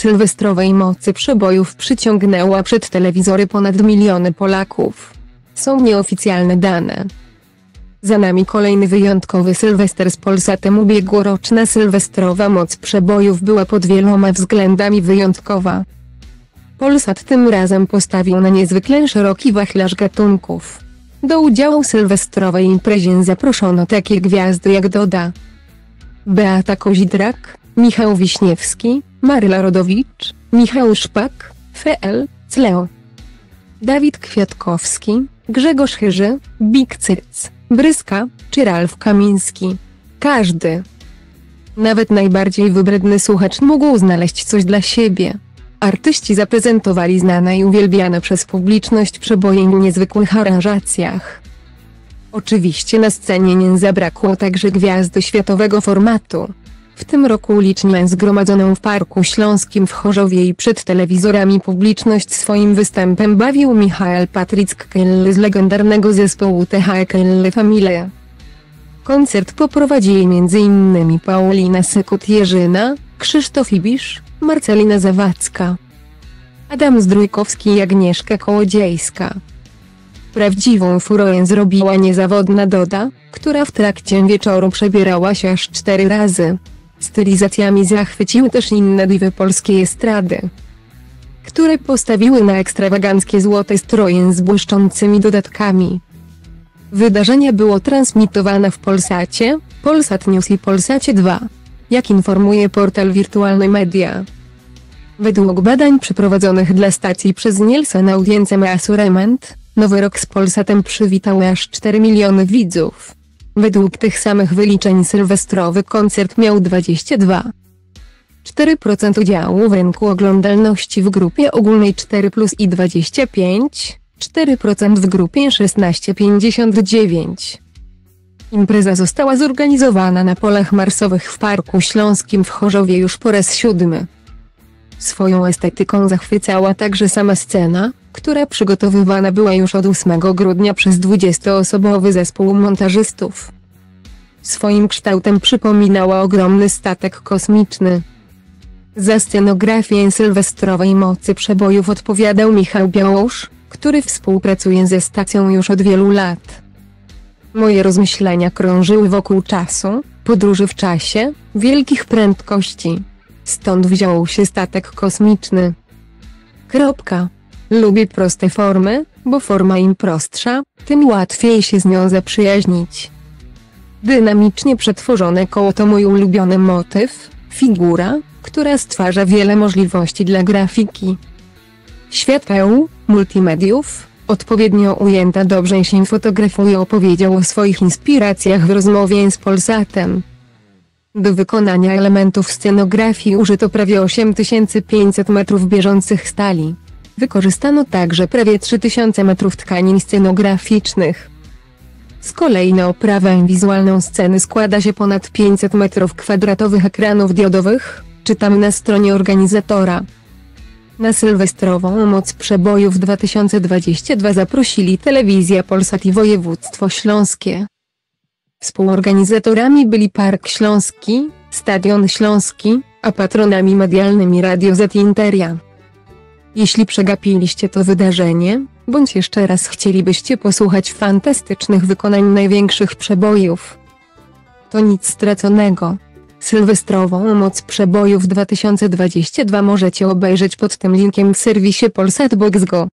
sylwestrowej mocy przebojów przyciągnęła przed telewizory ponad miliony Polaków. Są nieoficjalne dane. Za nami kolejny wyjątkowy Sylwester z Polsatem ubiegłoroczna sylwestrowa moc przebojów była pod wieloma względami wyjątkowa. Polsat tym razem postawił na niezwykle szeroki wachlarz gatunków. Do udziału w sylwestrowej imprezie zaproszono takie gwiazdy jak Doda, Beata Kozidrak, Michał Wiśniewski, Maryla Rodowicz, Michał Szpak, F.L. Cleo, Dawid Kwiatkowski, Grzegorz Chyży, Big Bryska, czy Ralf Kamiński. Każdy. Nawet najbardziej wybredny słuchacz mógł znaleźć coś dla siebie. Artyści zaprezentowali znane i uwielbiane przez publiczność przeboje w niezwykłych aranżacjach. Oczywiście na scenie nie zabrakło także gwiazdy światowego formatu. W tym roku licznie zgromadzoną w Parku Śląskim w Chorzowie i przed telewizorami publiczność swoim występem bawił Michael Patryck Kelly z legendarnego zespołu THE Kelly Family. Koncert poprowadzili m.in. Paulina Sekut-Jerzyna, Krzysztof Ibisz, Marcelina Zawadzka, Adam Zdrójkowski i Agnieszka Kołodziejska. Prawdziwą furorę zrobiła niezawodna Doda, która w trakcie wieczoru przebierała się aż cztery razy. Stylizacjami zachwyciły też inne diwy polskiej estrady, które postawiły na ekstrawaganckie złote stroje z błyszczącymi dodatkami. Wydarzenie było transmitowane w Polsacie, Polsat News i Polsacie 2. Jak informuje portal Wirtualny Media. Według badań przeprowadzonych dla stacji przez Nielsen Audience Measurement, Nowy Rok z Polsatem przywitały aż 4 miliony widzów. Według tych samych wyliczeń sylwestrowy koncert miał 22. 4% udziału w rynku oglądalności w grupie ogólnej 4 plus i 25, 4% w grupie 16-59. Impreza została zorganizowana na polach marsowych w Parku Śląskim w Chorzowie już po raz siódmy. Swoją estetyką zachwycała także sama scena, która przygotowywana była już od 8 grudnia przez 20-osobowy zespół montażystów. Swoim kształtem przypominała ogromny statek kosmiczny. Za scenografię sylwestrowej mocy przebojów odpowiadał Michał Białosz, który współpracuje ze stacją już od wielu lat. Moje rozmyślenia krążyły wokół czasu, podróży w czasie, wielkich prędkości. Stąd wziął się statek kosmiczny. Kropka. Lubię proste formy, bo forma im prostsza, tym łatwiej się z nią zaprzyjaźnić. Dynamicznie przetworzone koło to mój ulubiony motyw, figura, która stwarza wiele możliwości dla grafiki. Świat pełen multimediów, odpowiednio ujęta dobrze się fotografuje opowiedział o swoich inspiracjach w rozmowie z Polsatem. Do wykonania elementów scenografii użyto prawie 8500 metrów bieżących stali. Wykorzystano także prawie 3000 metrów tkanin scenograficznych. Z kolei na oprawę wizualną sceny składa się ponad 500 metrów kwadratowych ekranów diodowych, czytam na stronie organizatora. Na sylwestrową moc przebojów 2022 zaprosili Telewizja Polsat i Województwo Śląskie. Współorganizatorami byli Park Śląski, Stadion Śląski, a patronami medialnymi Radio Z Interia. Jeśli przegapiliście to wydarzenie, bądź jeszcze raz chcielibyście posłuchać fantastycznych wykonań największych przebojów, to nic straconego. Sylwestrową moc przebojów 2022 możecie obejrzeć pod tym linkiem w serwisie Polsat Box Go.